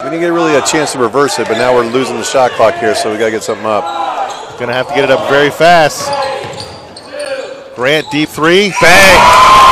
We didn't get really a chance to reverse it, but now we're losing the shot clock here, so we got to get something up. Gonna have to get it up very fast. Grant deep three, bang.